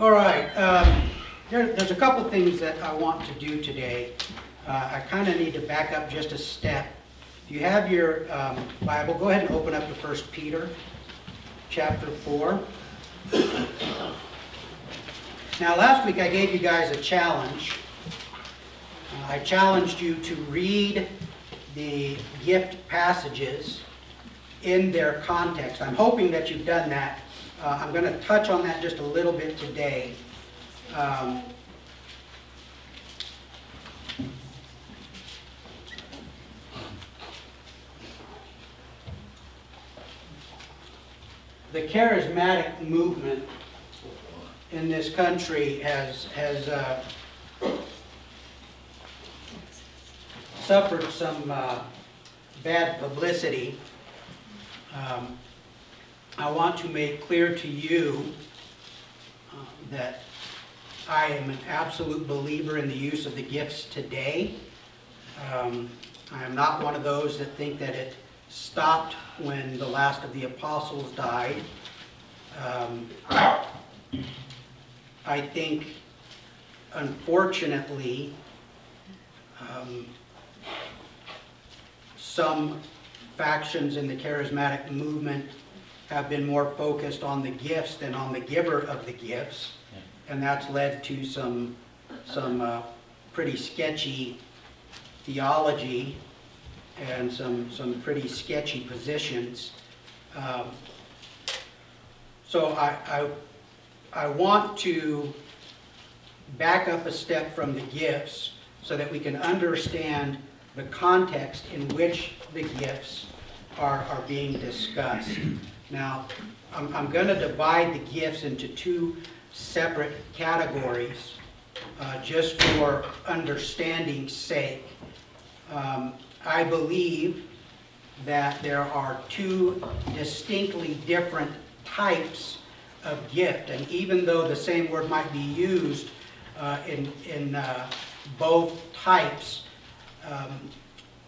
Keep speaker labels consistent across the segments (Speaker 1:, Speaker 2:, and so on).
Speaker 1: All right, um, there, there's a couple things that I want to do today. Uh, I kind of need to back up just a step. If you have your um, Bible, go ahead and open up to 1 Peter chapter 4. Now, last week I gave you guys a challenge. Uh, I challenged you to read the gift passages in their context. I'm hoping that you've done that. Uh, I'm going to touch on that just a little bit today. Um, the charismatic movement in this country has has uh, suffered some uh, bad publicity. Um, I want to make clear to you uh, that I am an absolute believer in the use of the gifts today. Um, I am not one of those that think that it stopped when the last of the apostles died. Um, I think, unfortunately, um, some factions in the charismatic movement have been more focused on the gifts than on the giver of the gifts. And that's led to some, some uh, pretty sketchy theology and some, some pretty sketchy positions. Um, so I, I, I want to back up a step from the gifts so that we can understand the context in which the gifts are, are being discussed. Now, I'm, I'm going to divide the gifts into two separate categories uh, just for understanding's sake. Um, I believe that there are two distinctly different types of gift. And even though the same word might be used uh, in, in uh, both types, um,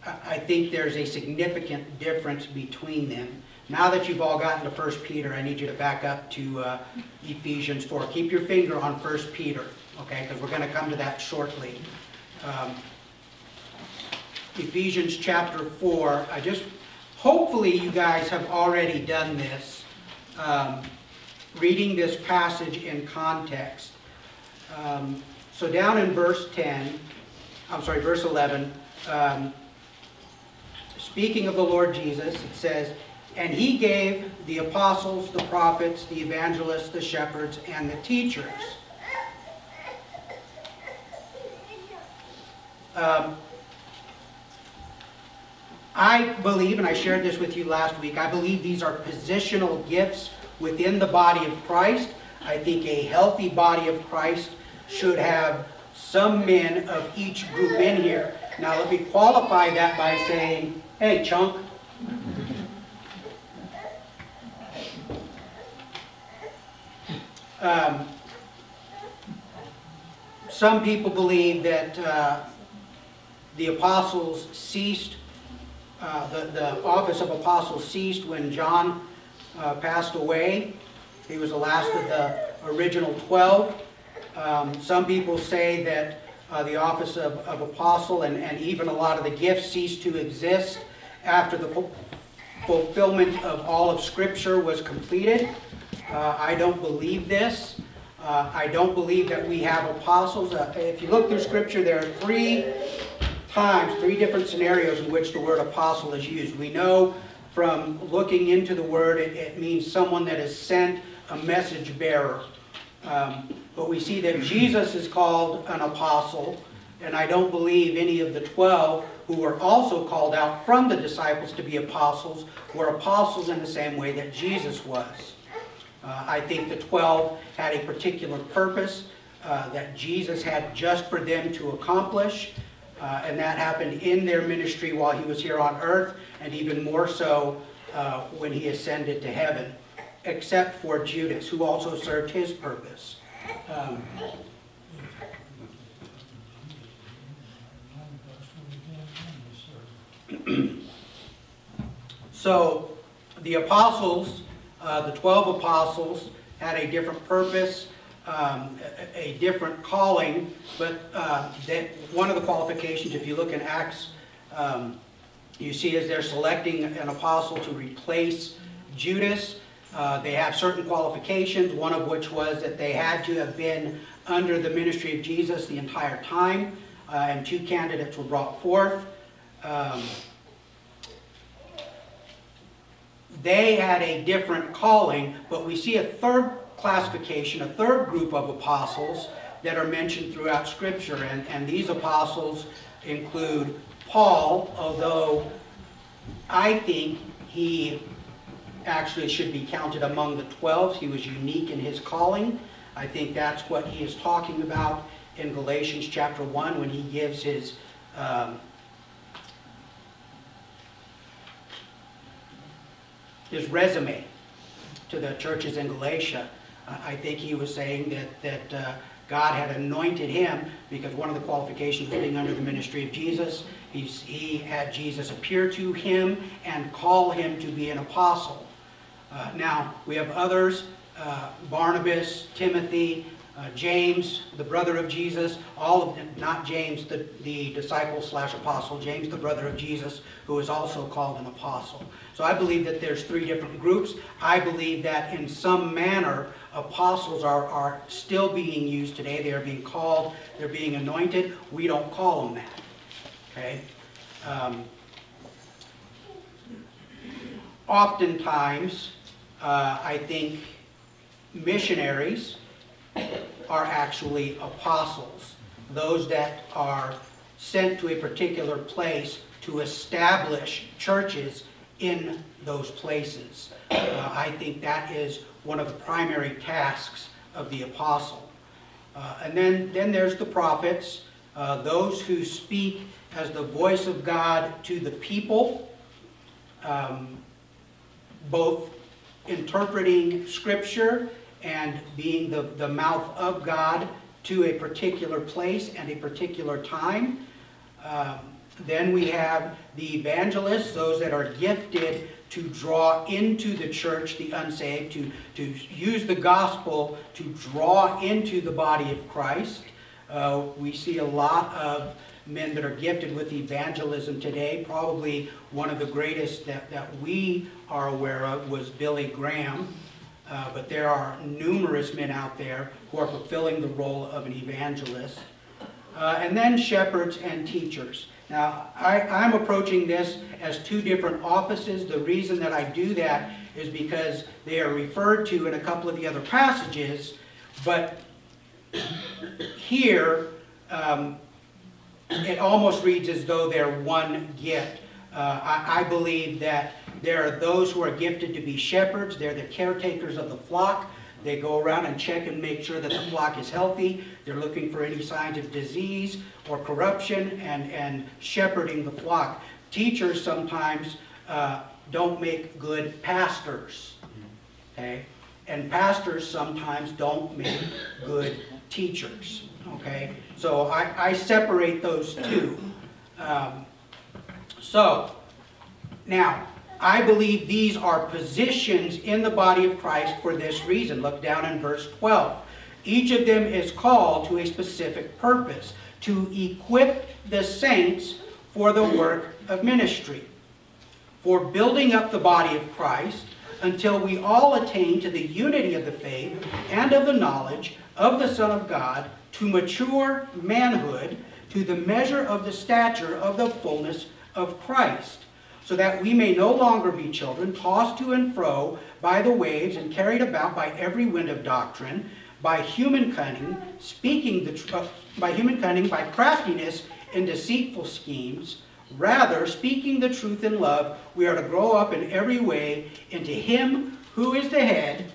Speaker 1: I, I think there's a significant difference between them. Now that you've all gotten to 1 Peter, I need you to back up to uh, Ephesians 4. Keep your finger on 1 Peter, okay, because we're going to come to that shortly. Um, Ephesians chapter 4. I just, hopefully you guys have already done this, um, reading this passage in context. Um, so down in verse 10, I'm sorry, verse 11, um, speaking of the Lord Jesus, it says, And he gave the apostles, the prophets, the evangelists, the shepherds, and the teachers. Um, I believe, and I shared this with you last week, I believe these are positional gifts within the body of Christ. I think a healthy body of Christ should have some men of each group in here. Now let me qualify that by saying, hey chunk, um, some people believe that uh, the apostles ceased uh, the, the office of apostle ceased when John uh, passed away. He was the last of the original 12. Um, some people say that uh, the office of, of apostle and, and even a lot of the gifts ceased to exist after the fulfillment of all of Scripture was completed. Uh, I don't believe this. Uh, I don't believe that we have apostles. Uh, if you look through Scripture, there are three times, three different scenarios in which the word apostle is used. We know from looking into the word, it, it means someone that is sent, a message bearer. Um, but we see that Jesus is called an apostle, and I don't believe any of the 12 who were also called out from the disciples to be apostles were apostles in the same way that Jesus was. Uh, I think the 12 had a particular purpose uh, that Jesus had just for them to accomplish. Uh, and that happened in their ministry while he was here on earth, and even more so uh, when he ascended to heaven, except for Judas, who also served his purpose. Um, so the apostles, uh, the 12 apostles, had a different purpose. um, a, a different calling, but uh, that one of the qualifications, if you look in Acts, um, you see as they're selecting an apostle to replace Judas, uh, they have certain qualifications, one of which was that they had to have been under the ministry of Jesus the entire time, uh, and two candidates were brought forth. Um, they had a different calling, but we see a third classification, a third group of apostles that are mentioned throughout Scripture. And, and these apostles include Paul, although I think he actually should be counted among the 12. He was unique in his calling. I think that's what he is talking about in Galatians chapter 1 when he gives his um, his resume to the churches in Galatia. Uh, I think he was saying that, that uh, God had anointed him because one of the qualifications was being under the ministry of Jesus. He's, he had Jesus appear to him and call him to be an apostle. Uh, now, we have others, uh, Barnabas, Timothy, uh, James, the brother of Jesus, all of them, not James, the, the disciple slash apostle, James, the brother of Jesus, who is also called an apostle. So I believe that there's three different groups. I believe that in some manner, apostles are, are still being used today. They are being called, they're being anointed. We don't call them that. Okay? Um, oftentimes, uh, I think missionaries are actually apostles, those that are sent to a particular place to establish churches in those places. Uh, I think that is one of the primary tasks of the apostle. Uh, and then, then there's the prophets, uh, those who speak as the voice of God to the people, um, both interpreting Scripture and being the, the mouth of God to a particular place and a particular time. Um, then we have the evangelists, those that are gifted to draw into the church the unsaved, to, to use the gospel to draw into the body of Christ. Uh, we see a lot of men that are gifted with evangelism today. Probably one of the greatest that, that we are aware of was Billy Graham. Uh, but there are numerous men out there who are fulfilling the role of an evangelist. Uh, and then shepherds and teachers. Now, I, I'm approaching this as two different offices. The reason that I do that is because they are referred to in a couple of the other passages, but here um, it almost reads as though they're one gift. Uh, I, I believe that there are those who are gifted to be shepherds. They're the caretakers of the flock. They go around and check and make sure that the flock is healthy. They're looking for any signs of disease or corruption and, and shepherding the flock. Teachers sometimes uh, don't make good pastors. Okay? And pastors sometimes don't make good teachers. Okay? So I, I separate those two. Um, so, now, I believe these are positions in the body of Christ for this reason. Look down in verse 12. Each of them is called to a specific purpose, to equip the saints for the work of ministry, for building up the body of Christ until we all attain to the unity of the faith and of the knowledge of the Son of God, to mature manhood, to the measure of the stature of the fullness of Christ so that we may no longer be children, tossed to and fro by the waves and carried about by every wind of doctrine, by human cunning, speaking the uh, by human cunning, by craftiness and deceitful schemes. Rather, speaking the truth in love, we are to grow up in every way into Him who is the head,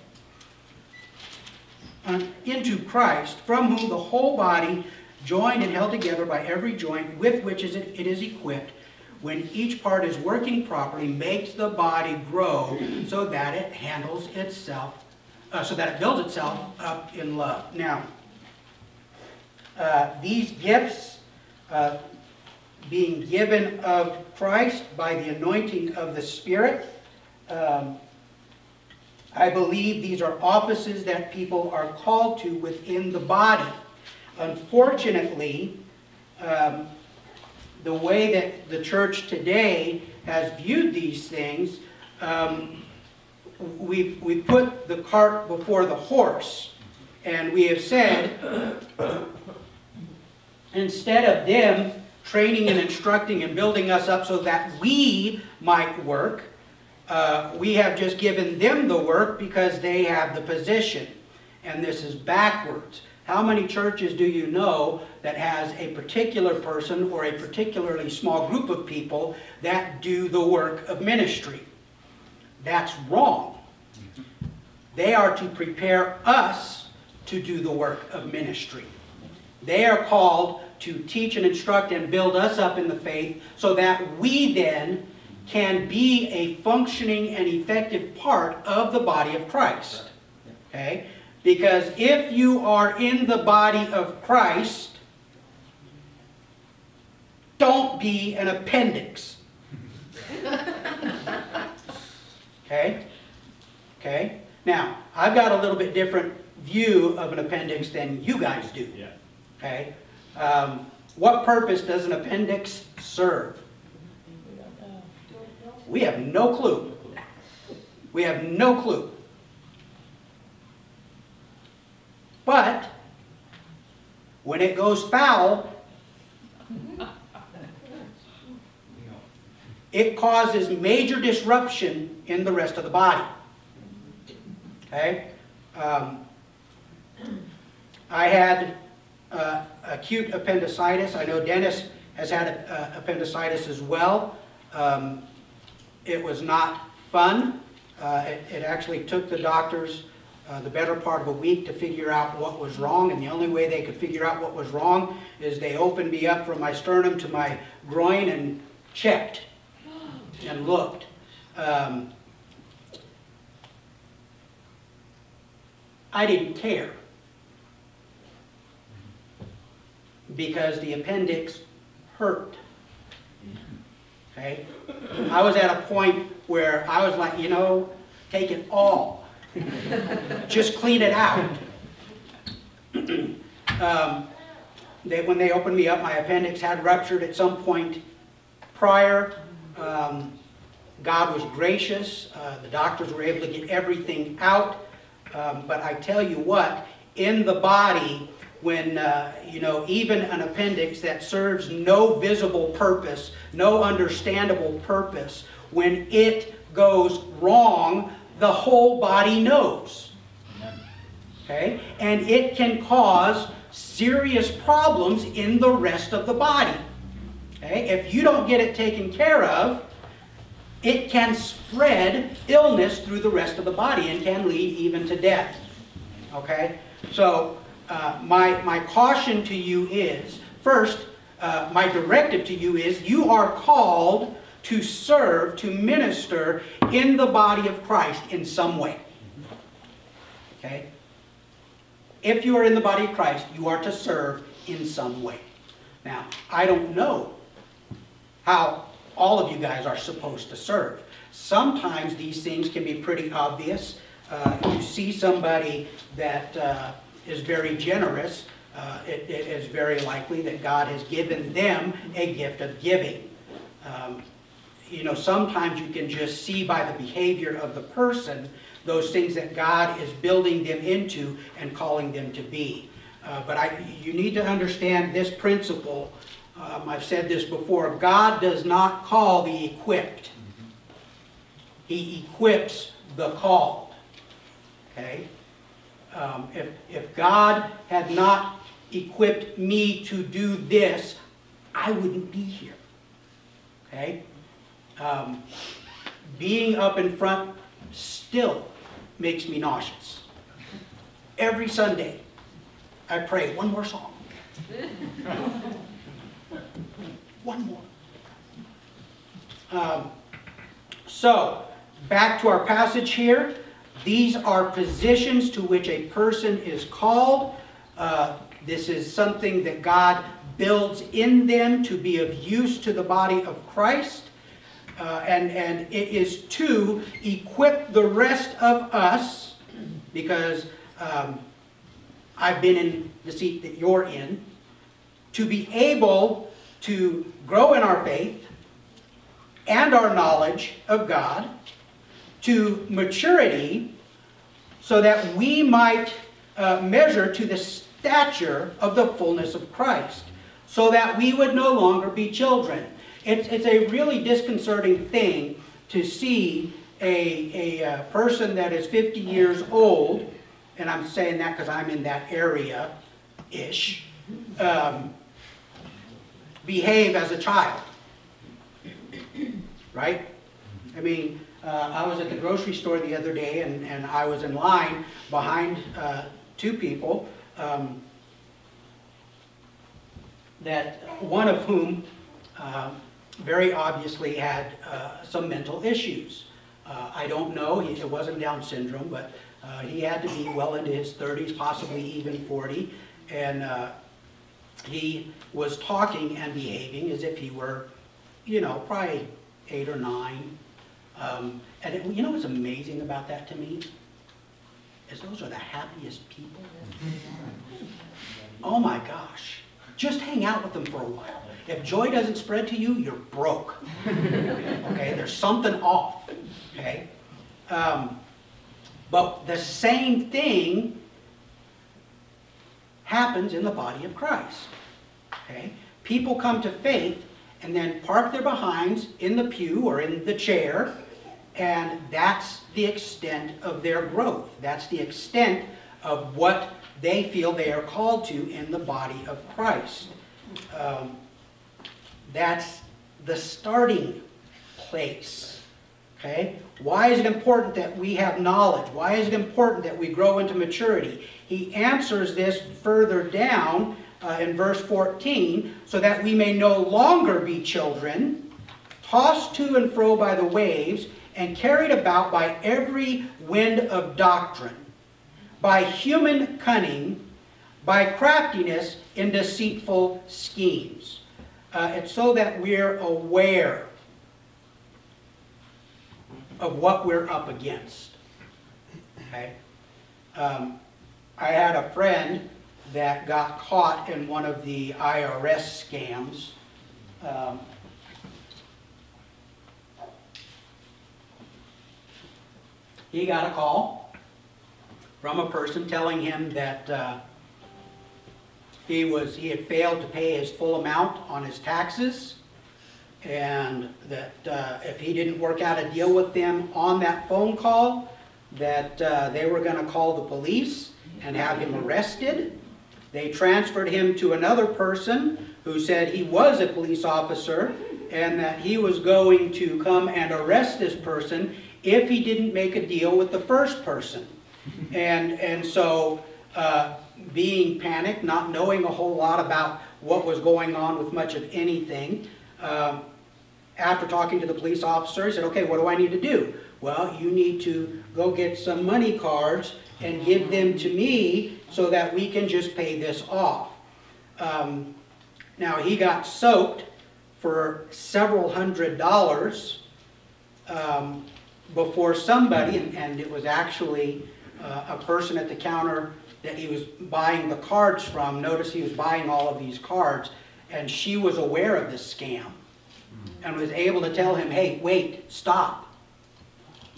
Speaker 1: uh, into Christ, from whom the whole body, joined and held together by every joint with which it is equipped, when each part is working properly, makes the body grow so that it handles itself, uh, so that it builds itself up in love. Now, uh, these gifts uh, being given of Christ by the anointing of the Spirit, um, I believe these are offices that people are called to within the body. Unfortunately, um, the way that the church today has viewed these things, um, we've, we've put the cart before the horse. And we have said, instead of them training and instructing and building us up so that we might work, uh, we have just given them the work because they have the position. And this is backwards. How many churches do you know that has a particular person or a particularly small group of people that do the work of ministry? That's wrong. They are to prepare us to do the work of ministry. They are called to teach and instruct and build us up in the faith so that we then can be a functioning and effective part of the body of Christ. Okay? Because if you are in the body of Christ, don't be an appendix. Okay? Okay? Now, I've got a little bit different view of an appendix than you guys do.
Speaker 2: Yeah.
Speaker 1: Okay? Um, what purpose does an appendix serve? We have no clue. We have no clue. But when it goes foul, it causes major disruption in the rest of the body. Okay? Um, I had uh, acute appendicitis. I know Dennis has had uh, appendicitis as well. Um, it was not fun. Uh, it, it, actually took the doctors uh, the better part of a week to figure out what was wrong, and the only way they could figure out what was wrong is they opened me up from my sternum to my groin and checked and looked. Um, I didn't care because the appendix hurt. Okay? I was at a point where I was like, you know, take it all. Just clean it out. um, they, when they opened me up, my appendix had ruptured at some point prior. Um, God was gracious. Uh, the doctors were able to get everything out. Um, but I tell you what, in the body, when, uh, you know, even an appendix that serves no visible purpose, no understandable purpose, when it goes wrong, the whole body knows. Okay? And it can cause serious problems in the rest of the body. Okay? If you don't get it taken care of, it can spread illness through the rest of the body and can lead even to death. Okay? So, uh, my, my caution to you is, first, uh, my directive to you is, you are called to serve, to minister in the body of Christ in some way. Okay? If you are in the body of Christ, you are to serve in some way. Now, I don't know how all of you guys are supposed to serve. Sometimes these things can be pretty obvious. Uh, you see somebody that uh, is very generous, uh, it, it is very likely that God has given them a gift of giving. Um, you know, sometimes you can just see by the behavior of the person those things that God is building them into and calling them to be. Uh, but I, you need to understand this principle um, I've said this before, God does not call the equipped. He equips the called. Okay? Um, if, if God had not equipped me to do this, I wouldn't be here. Okay? Um, being up in front still makes me nauseous. Every Sunday, I pray one more song. One more. Um, so, back to our passage here. These are positions to which a person is called. Uh, this is something that God builds in them to be of use to the body of Christ. Uh, and, and it is to equip the rest of us, because um, I've been in the seat that you're in, to be able to grow in our faith and our knowledge of God, to maturity, so that we might uh, measure to the stature of the fullness of Christ, so that we would no longer be children. It's, it's a really disconcerting thing to see a, a, uh, person that is 50 years old, and I'm saying that because I'm in that area-ish, um, behave as a child. Right? I mean, uh, I was at the grocery store the other day and, and I was in line behind uh, two people um, that one of whom uh, very obviously had uh, some mental issues. Uh, I don't know, he, it wasn't Down syndrome, but uh, he had to be well into his 30s, possibly even 40, and he was talking and behaving as if he were, you know, probably eight or nine. Um, and it, you know what's amazing about that to me? Is those are the happiest people. Oh my gosh. Just hang out with them for a while. If joy doesn't spread to you, you're broke. Okay, there's something off. Okay? Um, but the same thing happens in the body of Christ. Okay? People come to faith and then park their behinds in the pew or in the chair, and that's the extent of their growth. That's the extent of what they feel they are called to in the body of Christ. Um, that's the starting place. Okay? Why is it important that we have knowledge? Why is it important that we grow into maturity? He answers this further down uh, in verse 14, so that we may no longer be children, tossed to and fro by the waves, and carried about by every wind of doctrine, by human cunning, by craftiness in deceitful schemes. Uh, it's so that we're aware of what we're up against. Okay? Um, I had a friend that got caught in one of the IRS scams. Um, he got a call from a person telling him that uh, he was he had failed to pay his full amount on his taxes and that uh, if he didn't work out a deal with them on that phone call that uh, they were going to call the police and have him arrested they transferred him to another person who said he was a police officer and that he was going to come and arrest this person if he didn't make a deal with the first person. And, and so uh, being panicked, not knowing a whole lot about what was going on with much of anything, um, after talking to the police officer, he said, okay, what do I need to do? Well, you need to go get some money cards and give them to me so that we can just pay this off. Um, now, he got soaked for several hundred dollars um, before somebody, and, and, it was actually uh, a person at the counter that he was buying the cards from. Notice he was buying all of these cards, and she was aware of this scam and was able to tell him, hey, wait, stop.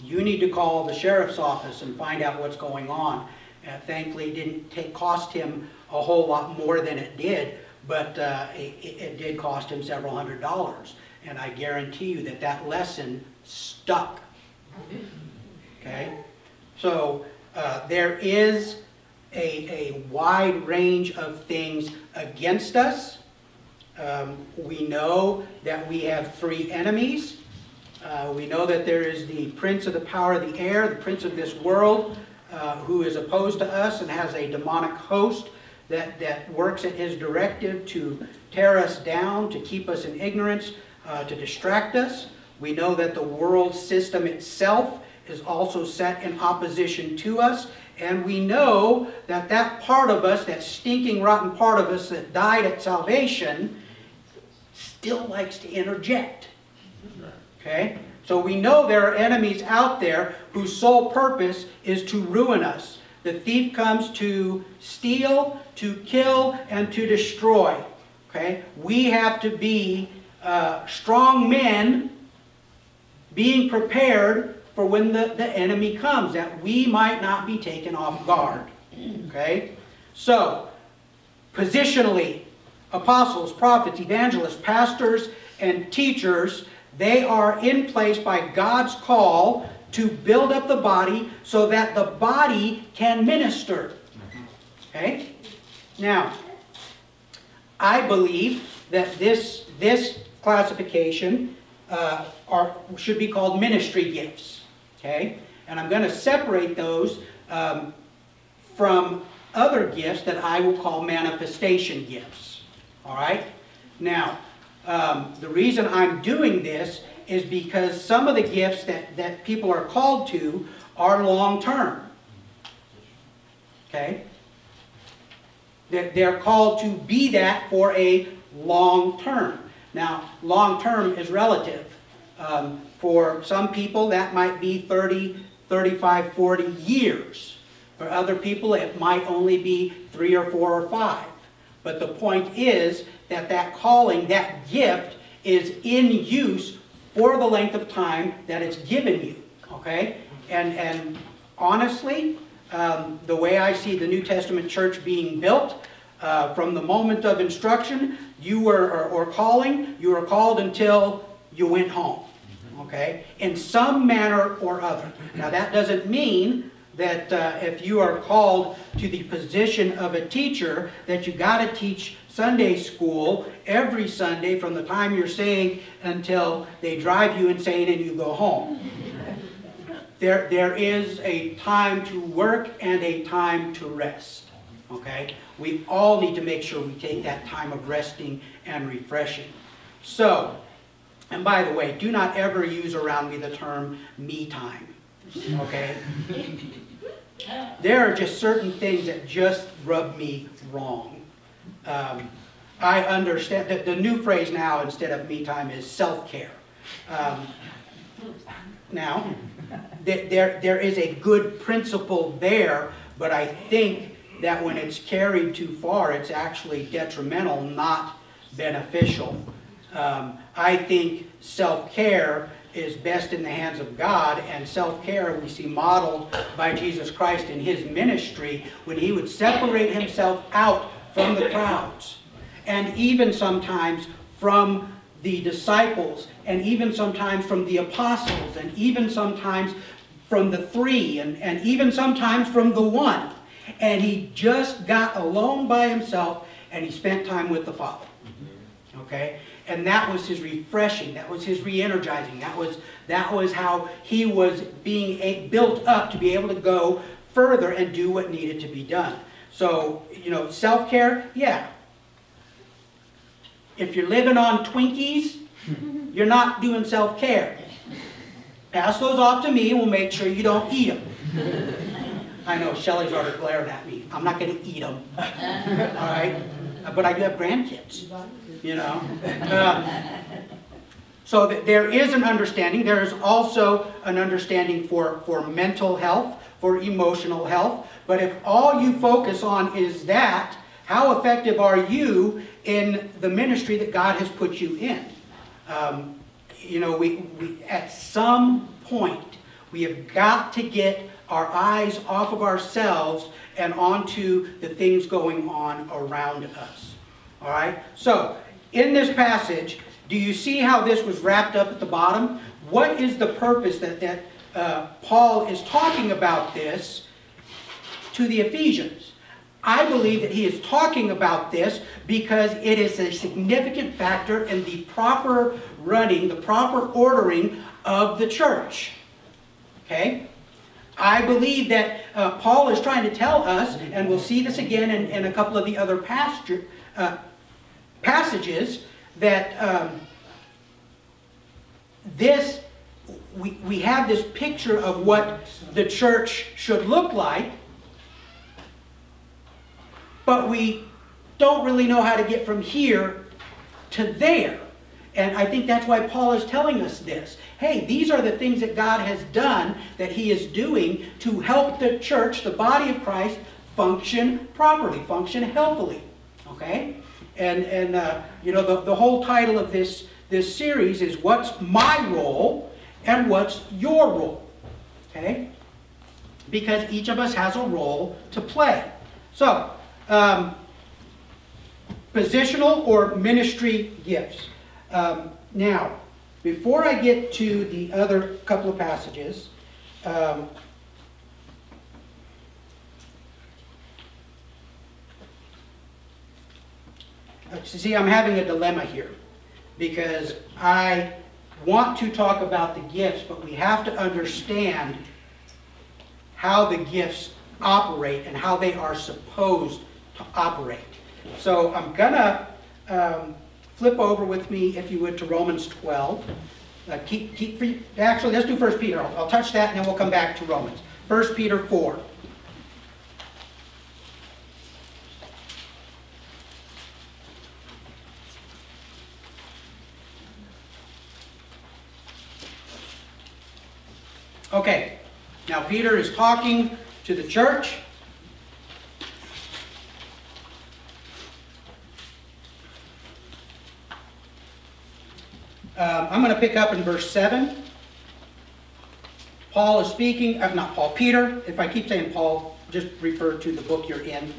Speaker 1: You need to call the sheriff's office and find out what's going on. Uh, thankfully, it didn't take, cost him a whole lot more than it did, but uh, it, it, did cost him several hundred dollars. And I guarantee you that that lesson stuck. Okay? So uh, there is a, a wide range of things against us. Um, we know that we have three enemies. Uh, we know that there is the prince of the power of the air, the prince of this world, uh, who is opposed to us and has a demonic host that, that works at his directive to tear us down, to keep us in ignorance, uh, to distract us. We know that the world system itself is also set in opposition to us. And we know that that part of us, that stinking, rotten part of us that died at salvation, still likes to interject. Okay? So we know there are enemies out there whose sole purpose is to ruin us. The thief comes to steal, to kill, and to destroy. Okay? We have to be uh, strong men being prepared for when the, the enemy comes, that we might not be taken off guard. Okay? So, positionally, apostles, prophets, evangelists, pastors, and teachers, they are in place by God's call to build up the body so that the body can minister. Okay? Now, I believe that this, this classification uh, are, should be called ministry gifts. Okay? And I'm going to separate those um, from other gifts that I will call manifestation gifts. All right? Now, um, the reason I'm doing this is because some of the gifts that, that people are called to are long-term. Okay? That they're called to be that for a long term. Now, long term is relative. Um, for some people, that might be 30, 35, 40 years. For other people, it might only be three or four or five. But the point is that that calling, that gift, is in use for the length of time that it's given you. Okay? And, and honestly, um, the way I see the New Testament church being built, uh, from the moment of instruction, you were, or, or, calling, you were called until you went home. Okay? In some manner or other. Now that doesn't mean that uh, if you are called to the position of a teacher, that you got to teach Sunday school every Sunday from the time you're saying until they drive you insane and you go home. There, there is a time to work and a time to rest. Okay? We all need to make sure we take that time of resting and refreshing. So, and by the way, do not ever use around me the term me time. Okay? there are just certain things that just rub me wrong. Um, I understand that the new phrase now instead of me time is self-care. Um, now, there, there is a good principle there, but I think that when it's carried too far, it's actually detrimental, not beneficial. Um, I think self-care is best in the hands of God, and self-care we see modeled by Jesus Christ in his ministry when he would separate himself out from the crowds, and even sometimes from the disciples, and even sometimes from the apostles, and even sometimes from the three, and, and even sometimes from the one. And he just got alone by himself, and he spent time with the Father. Okay? And that was his refreshing that was his re-energizing that was that was how he was being a, built up to be able to go further and do what needed to be done so you know self-care yeah if you're living on twinkies you're not doing self-care pass those off to me and we'll make sure you don't eat them I know Shelly's already glaring at me. I'm not going to eat them. All right? But I do have grandkids you know. Uh, so there is an understanding. There is also an understanding for, for mental health, for emotional health. But if all you focus on is that, how effective are you in the ministry that God has put you in? Um, you know, we, we, at some point, we have got to get our eyes off of ourselves and onto the things going on around us. All right? So, in this passage, do you see how this was wrapped up at the bottom? What is the purpose that, that uh, Paul is talking about this to the Ephesians? I believe that he is talking about this because it is a significant factor in the proper running, the proper ordering of the church. Okay? I believe that uh, Paul is trying to tell us, and we'll see this again in, in a couple of the other pastor, uh, passages that um, this, we, we have this picture of what the church should look like, but we don't really know how to get from here to there. And I think that's why Paul is telling us this. Hey, these are the things that God has done, that he is doing to help the church, the body of Christ, function properly, function healthily. Okay? And, and uh, you know, the, the whole title of this, this series is What's My Role and What's Your Role? Okay? Because each of us has a role to play. So, um, positional or ministry gifts. Um, now, before I get to the other couple of passages, um, see, I'm having a dilemma here because I want to talk about the gifts, but we have to understand how the gifts operate and how they are supposed to operate. So I'm going to um, flip over with me, if you would, to Romans 12. Uh, keep, keep, actually, let's do 1 Peter. I'll, I'll touch that and then we'll come back to Romans. 1 Peter 4. Okay, now Peter is talking to the church. Um, I'm going to pick up in verse 7. Paul is speaking, uh, not Paul, Peter. If I keep saying Paul, just refer to the book you're in.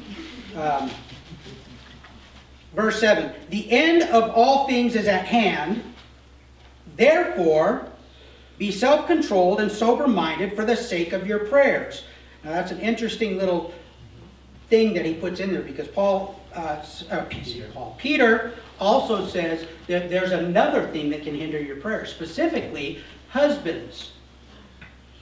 Speaker 1: Um, verse 7 The end of all things is at hand. Therefore, be self controlled and sober minded for the sake of your prayers. Now, that's an interesting little thing that he puts in there because Paul, uh, uh, Paul, Peter also says that there's another thing that can hinder your prayers, specifically husbands.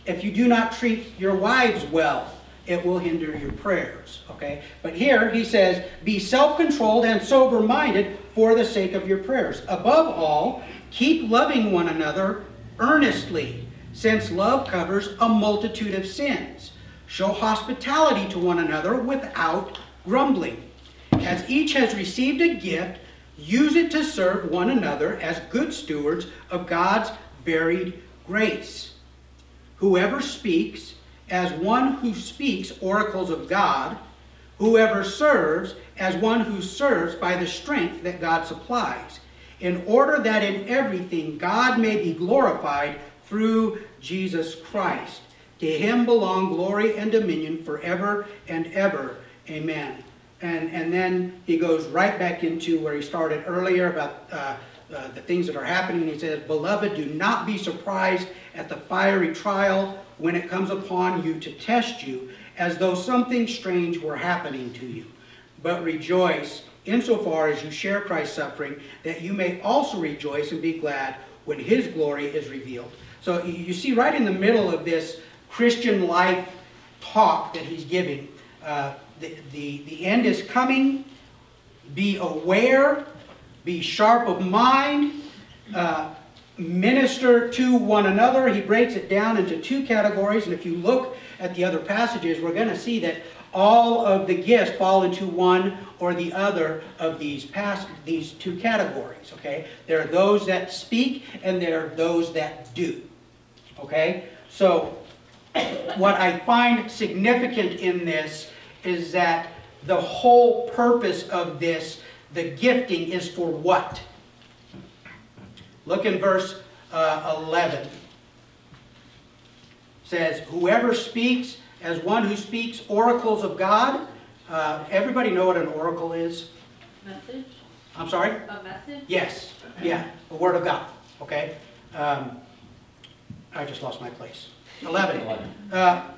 Speaker 1: If you do not treat your wives well, it will hinder your prayers. Okay? But here he says, be self controlled and sober minded for the sake of your prayers. Above all, keep loving one another earnestly, since love covers a multitude of sins. Show hospitality to one another without grumbling. As each has received a gift, use it to serve one another as good stewards of God's varied grace. Whoever speaks, as one who speaks oracles of God, whoever serves, as one who serves by the strength that God supplies in order that in everything God may be glorified through Jesus Christ. To him belong glory and dominion forever and ever. Amen. And, and then he goes right back into where he started earlier about uh, uh, the things that are happening. He says, Beloved, do not be surprised at the fiery trial when it comes upon you to test you, as though something strange were happening to you. But rejoice insofar as you share Christ's suffering, that you may also rejoice and be glad when his glory is revealed. So you see right in the middle of this Christian life talk that he's giving, uh, the, the, the end is coming. Be aware, be sharp of mind, uh, minister to one another. He breaks it down into two categories, and if you look at the other passages, we're going to see that all of the gifts fall into one or the other of these past these two categories. Okay, there are those that speak and there are those that do. Okay, so what I find significant in this is that the whole purpose of this, the gifting, is for what? Look in verse uh, 11. It says, Whoever speaks as one who speaks oracles of God. Uh, everybody know what an oracle is?
Speaker 2: Message?
Speaker 1: I'm sorry?
Speaker 2: A message?
Speaker 1: Yes. Yeah, the Word of God. Okay? Um, I just lost my place. 11. Uh,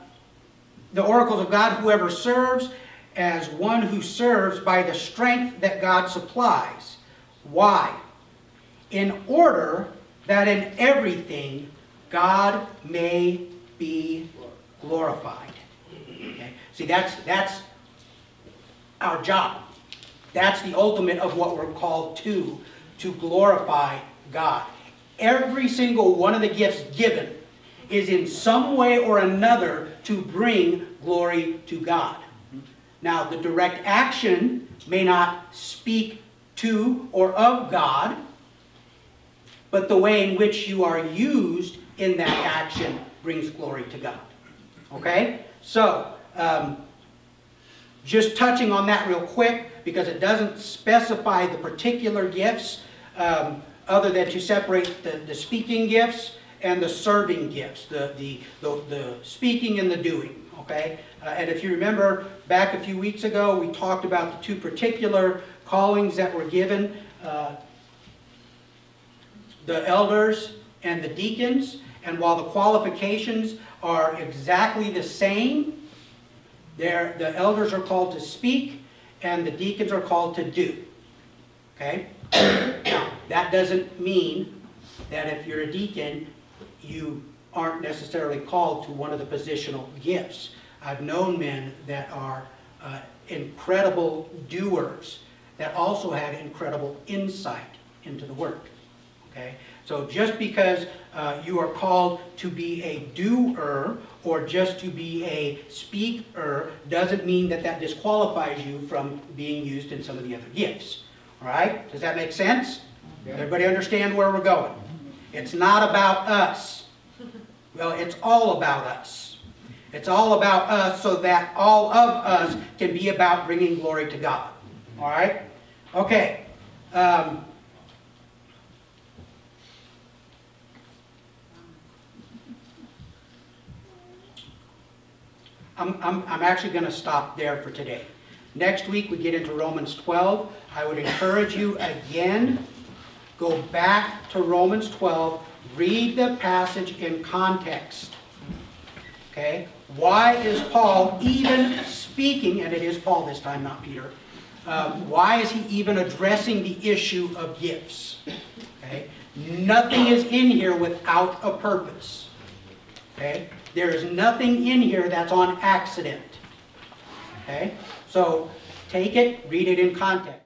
Speaker 1: the oracles of God, whoever serves as one who serves by the strength that God supplies. Why? In order that in everything God may be glorified. Okay? See, that's, that's our job. That's the ultimate of what we're called to, to glorify God. Every single one of the gifts given is in some way or another to bring glory to God. Now, the direct action may not speak to or of God, but the way in which you are used in that action brings glory to God. Okay? So, um, just touching on that real quick, because it doesn't specify the particular gifts, um, other than to separate the, the speaking gifts and the serving gifts, the, the, the, the speaking and the doing, okay? Uh, and if you remember, back a few weeks ago, we talked about the two particular callings that were given, uh, the elders and the deacons, and while the qualifications are exactly the same, they're, the elders are called to speak, and the deacons are called to do. Okay? Now, that doesn't mean that if you're a deacon, you aren't necessarily called to one of the positional gifts. I've known men that are uh, incredible doers that also had incredible insight into the work. Okay? So just because uh, you are called to be a doer or just to be a speaker doesn't mean that that disqualifies you from being used in some of the other gifts. All right? Does that make sense? Everybody understand where we're going? It's not about us. Well, it's all about us. It's all about us so that all of us can be about bringing glory to God. All right? Okay. Um, I'm, I'm, I'm actually going to stop there for today. Next week, we get into Romans 12. I would encourage you again, go back to Romans 12, read the passage in context. Okay? Why is Paul even speaking, and it is Paul this time, not Peter, um, why is he even addressing the issue of gifts? Okay? Nothing is in here without a purpose. Okay? There is nothing in here that's on accident. Okay? So take it, read it in context.